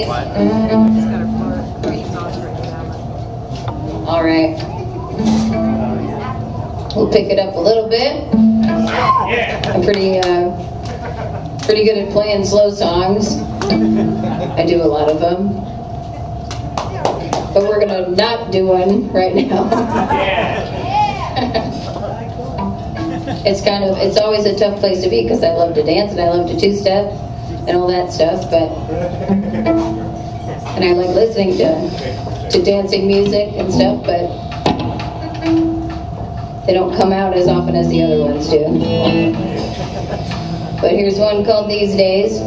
days? All right. We'll pick it up a little bit. I'm pretty, uh, pretty good at playing slow songs. I do a lot of them. But we're gonna not do one right now. it's kind of, it's always a tough place to be because I love to dance and I love to two-step and all that stuff, but, and I like listening to, to dancing music and stuff, but they don't come out as often as the other ones do. But here's one called These Daze.